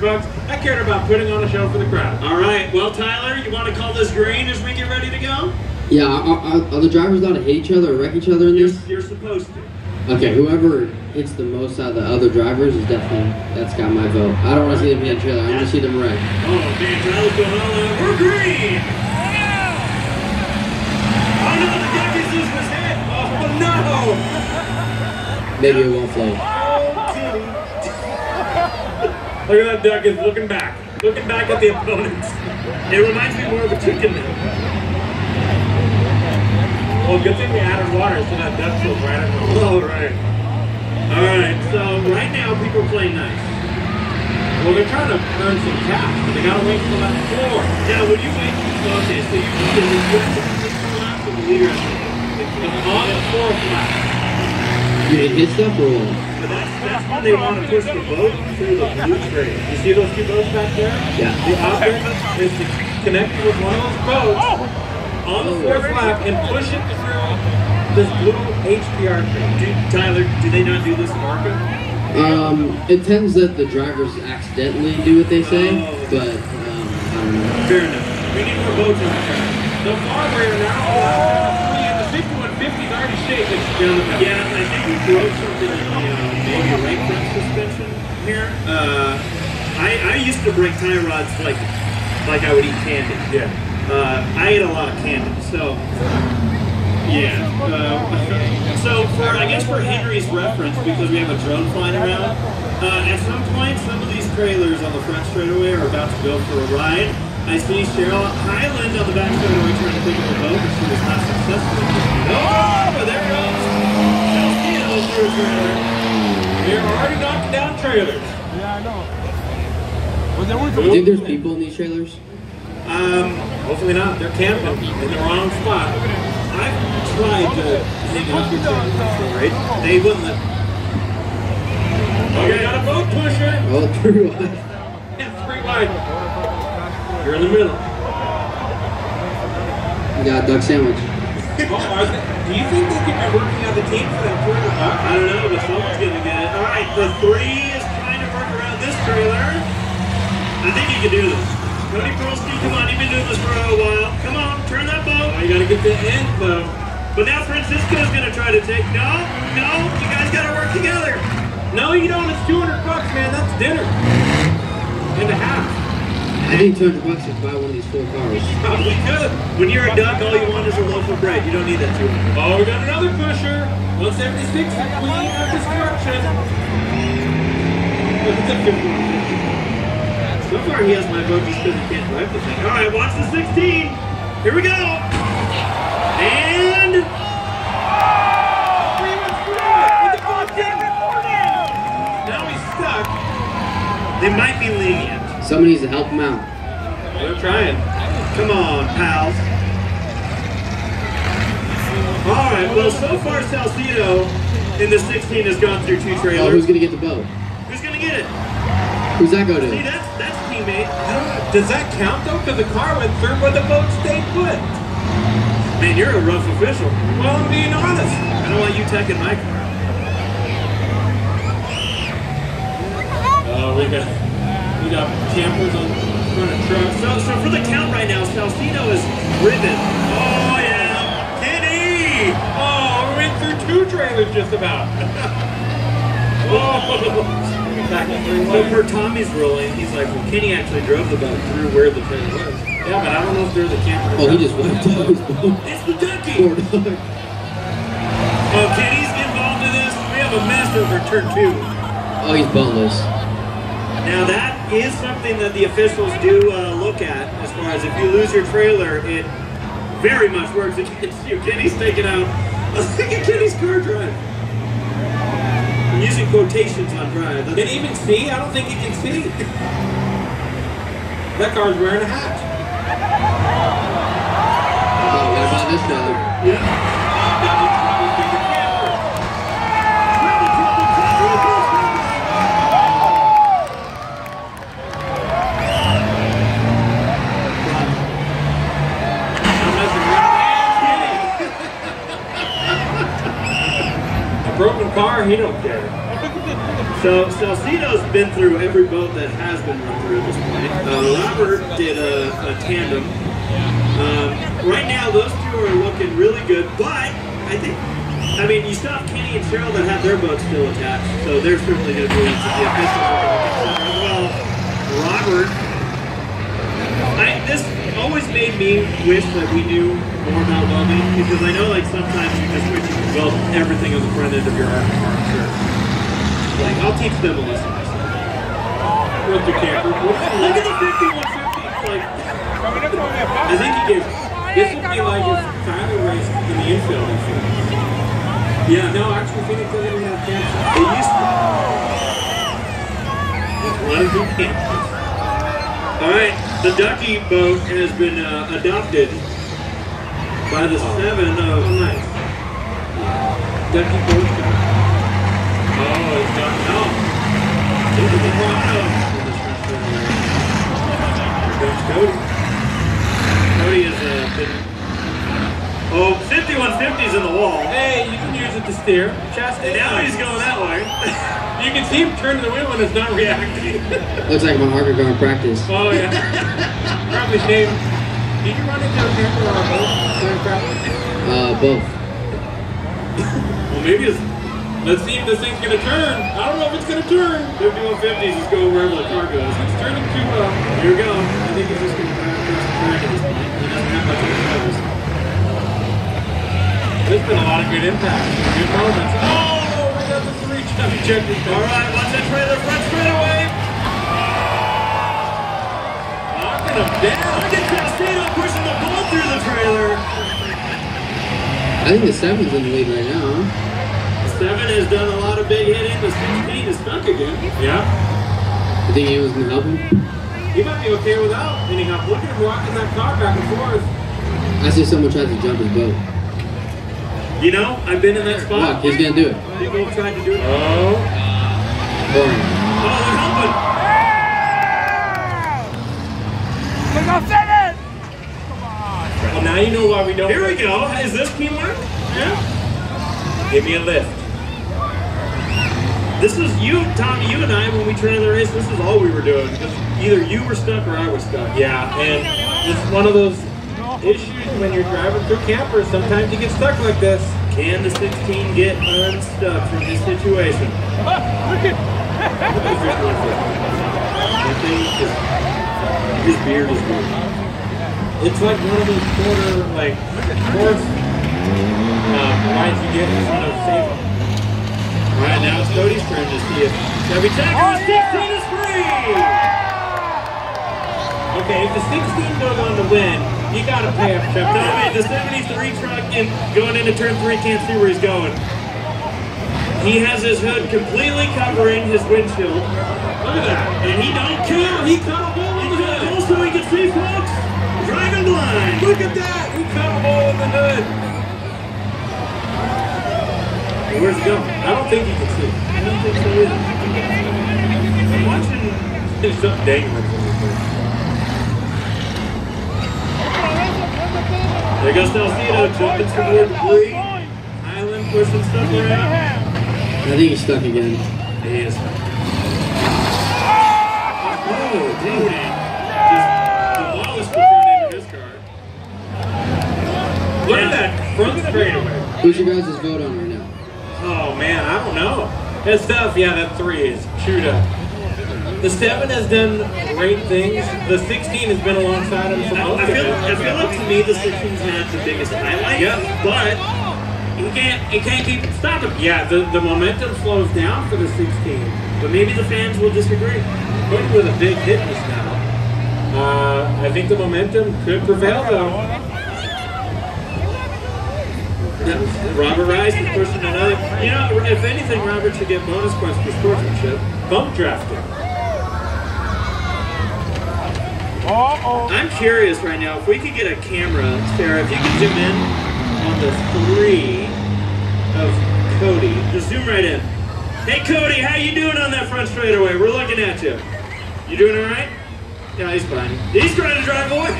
care 200 bucks. I cared about putting on a show for the crowd. All right. Well, Tyler, you want to call this green as we get ready to go? Yeah, are, are, are the drivers allowed to hit each other or wreck each other in You're, this? you're supposed to. Okay, whoever hits the most out of the other drivers is definitely that's got my vote. I don't want to see them hit each other. I want to see them wreck. Oh man, Tyler's going all out. Uh, we're green. Oh no, the his head. Oh no! Maybe it won't float. Look at that duck is looking back. Looking back at the opponents. It reminds me more of a chicken now. Well, good thing we added water so that duck feels right at home. All right. All right. So right now people are playing nice. Well, they're trying to earn some cash, but they gotta wait until that floor. Yeah, would you wait? Okay, so you you you have to do this lap and the leader It's on the fourth lap. You hit hit stuff or what? But that's, that's when they want to push the boat through the blue trail. You see those two boats back there? Yeah. The object is to connect with one of those boats on the fourth lap and push it through this blue HPR train. Do, Tyler, do they not do this in ARCA? Um, it tends that the drivers accidentally do what they say, Oh. but um, I don't know. Fair enough. We need more boats on the track. So far, we're now three, and the 5150 is already shaken down the back. Yeah, I think we broke something in the, uh, maybe a right front suspension here. Uh, I, I used to break tie rods like like I would eat candy. Yeah. Uh, I ate a lot of candy, so yeah. Uh, so for I guess for Henry's reference, because we have a drone flying around, uh, at some point some of these trailers on the front straightaway are about to go for a ride. I see Cheryl Highland on the back straightaway trying to pick up a boat, but she was not successful. Oh, but there goes Salcedo through a trailer. They're already knocking down trailers. Yeah, I know. Was there one You think there's people in these trailers? Um, Hopefully not. They're camping in the wrong spot. I've tried to hang up your trailer, right? They wouldn't let me. Oh, got a boat pusher. Oh, true. Yeah, three wide. You're in the middle. you got a duck sandwich. Do you think they could be working on the team for that quarter buck? I don't know, but someone's gonna get it. All right, the three is trying to work around this trailer. I think he can do this. Cody Pearlsky, come on, you've been doing this for a while. Come on, turn that boat. Oh, you gotta get the end though. But now Francisco's gonna try to take. No, no, you guys gotta work together. No, you don't. It's 200 bucks, man. That's dinner. And a half. I think 200 bucks to buy one of these four cars. Probably could. When you're a duck, all you want is a loaf of bread. You don't need that too. Oh, we got another pusher. 176 is queen of destruction. Look at that 51. So far, he has my vote just because he can't drive the thing. All right, watch the 16. Here we go. And Now he's stuck. they might be lenient. Somebody needs to help him out. We're trying. Come on, pals. All right, well, so far Salcido in the 16 has gone through two trailers. who's gonna get the boat? Who's gonna get it? Who's that go to? See, that's that's teammate. Does that count though? Because the car went through, but the boat stayed put. Man, you're a rough official. Well, I'm being honest. I don't want you taking my car. Oh, we got we got campers on front of trucks. So, so for the count right now, Salcido is driven. Oh yeah, Kenny. Oh, we went through two trailers just about. oh. Back So for Tommy's ruling, he's like, well, Kenny actually drove the boat through where the trailer was. Yeah, but I don't know if they're the camper. Oh, he just wiped out his boat. It's the ducky. Oh, Kenny's involved in this. We have a mess over turn two. Oh, he's boneless. Now that is something that the officials do uh, look at as far as if you lose your trailer, it very much works against you. Kenny's taking out. Look at Kenny's car drive. I'm using quotations on drive. Can he even see? I don't think he can see. That car's wearing a hat. Oh, what about this trailer? Yeah. He don't care. So Salcedo's been through every boat that has been run through at this point. Uh, Robert did a, a tandem. Um, right now, those two are looking really good, but I think, I mean, you still have Kenny and Cheryl that have their boats still attached, so they're certainly going to be the officials are going to as well. Robert, I, this always made me wish that we knew more about welding because I know, like, sometimes you just wish you could weld everything on the front end of your arm arm. Like, I'll teach them a lesson. With the camper. Look at the 5150. Like, I think he gave. This would be like if Tyler raced in the infield. Yeah, no, actually, Phoenix doesn't even have cancer. It used to. One of them campers. All right, the Ducky boat has been uh, adopted by the seven of. Oh, nice. Ducky Boat Guy. Oh, it's not. No. This is the Toronto. There's Cody. Cody has uh, been. Oh, 5150's in the wall. Hey, you can use it to steer. Chastain. Now he's going that way. You can see him turn the wheel when it's not reacting. Looks like my ARCA car in practice. Oh, yeah. Probably name. Did you run into a camper or a boat during practice? Uh, both. well, maybe it's Let's see if this thing's gonna turn. I don't know if it's gonna turn. 5150s just go wherever the car goes. It's turning too well. Here we go. I think he's just going to drive across the track at this point. He doesn't have much of a notice. There's been a lot of good impact. Good moments. Oh, we got the three chubby checkers. All right, watch that trailer front straight away. Knocking them down. Look at Castino pushing the ball through the trailer. I think the seven's in the lead right now. The seven has done a lot of big hitting. The 16 is stuck again. Yeah. You think anyone's gonna help him? He might be okay without any help. Look at him rocking that car back and forth. I see someone tried to jump his boat. You know, I've been in that Look, spot. he's gonna do it. People have tried to do it. Oh, Boring. Oh. They're helping. Look on seven! Well, now you know why we don't. Here we go. Is this teamwork? Yeah. Give me a lift. This is you, Tommy, you and I, when we trained the race, this is all we were doing. Because either you were stuck or I was stuck. Yeah, and it's one of those issues when you're driving through campers. Sometimes you get stuck like this. Can the 16 get unstuck from this situation? That thing is, his beard is weird. It's like one of those quarter, like, course um, lines you get in front of safe. All right, now it's Cody's turn to see if Chevy Checker is 16 is free. Okay, if the 16 goes on to win, you gotta pay up Chuck. Tommy, the 73 truck in, going into turn three can't see where he's going. He has his hood completely covering his windshield. Look at that. And he don't care. He cut a hole in the hood. close so he can see, folks. Driving blind. Look at that. He cut a hole in the hood. Where's he going? I don't think he can see. I don't think so either. I'm watching. There's something his There goes Salcedo jumping toward three. Highland pushing stuff around. I think he's stuck again. He is. Oh, Cody. Just demolished the front end of his car. Look at that front straightaway. Who's your guys' vote on right now? Oh man, I don't know. That's tough. Yeah, that three is chewed up. The seven has done great things. The 16 has been alongside him for most I of feel, it. I feel like to me the 16's not the biggest highlight. Yeah. But he can't, he can't keep stopping. Yeah, the, the momentum slows down for the 16. But maybe the fans will disagree. Going with a big hit just now. Uh, I think the momentum could prevail though. Robert Rice is pushing another. You know, if anything, Robert should get bonus points for sportsmanship. Bump drafting. Uh-oh. I'm curious right now if we could get a camera, Sarah, if you could zoom in on the three of Cody. Just zoom right in. Hey Cody, how you doing on that front straightaway? We're looking at you. You doing all right? Yeah, he's fine. He's trying to drive away.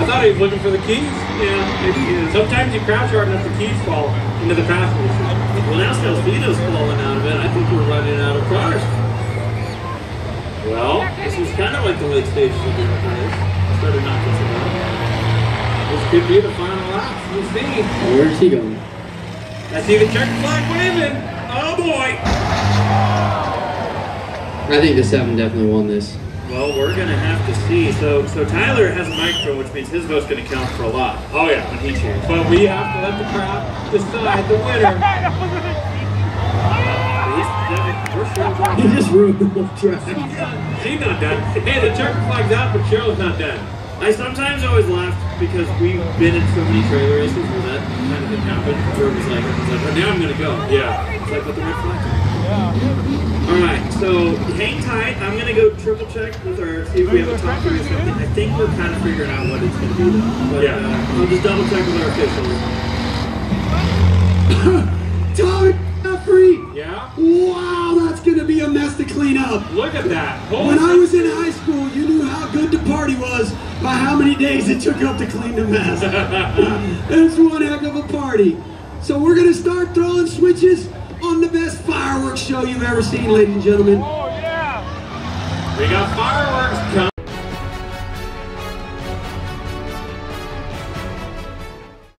I thought he was looking for the keys. Yeah, maybe he is. Sometimes you crouch hard enough, the keys fall into the passenger seat. Well, now Salcedo's falling out of it. I think we're running out of cars. Well, this is kind of like the late stages of the race. Started knocking some out. This could be the final lap. We'll see. Where's he going? I see the checker flag waving. Oh boy. I think the seven definitely won this. Well, we're gonna have to see. So, so Tyler has a microphone, which means his vote's gonna count for a lot Oh yeah. when he cheers. But we have to let the crowd decide the winner. He just ruined the whole track. She's not done. Hey, the checker flag's out, but Cheryl's not done. I sometimes always laugh because we've been in so many trailer races where that kind of thing happened. Where it was like, it was like, oh, now I'm gonna go. Yeah. It's like, but the red flag. All right, so hang tight. I'm gonna go triple check with our see if we have a top three or something. I think we're kind of figuring out what it's gonna be though. But Yeah. uh, I'll just double check with our officials. Tyler Yeah? Wow, that's gonna be a mess to clean up. Look at that. Holy When I was in high school, you knew how good the party was by how many days it took up to clean the mess. It's one heck of a party. So we're gonna start throwing switches on the best fireworks show you've ever seen, ladies and gentlemen. Oh, yeah. We got fireworks.